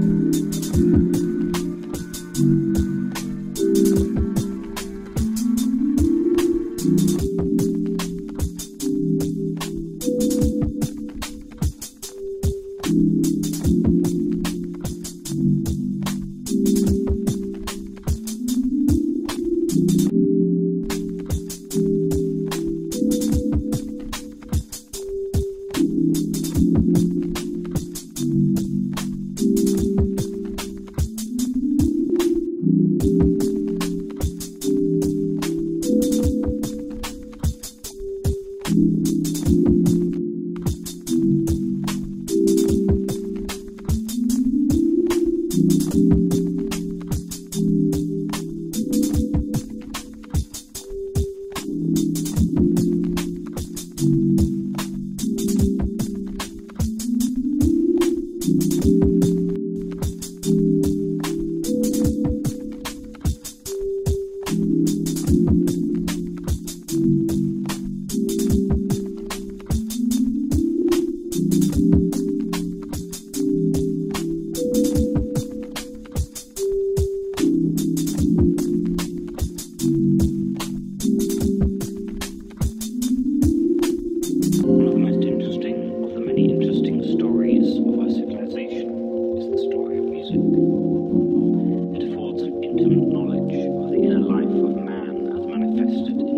One knowledge of the inner life of man as manifested.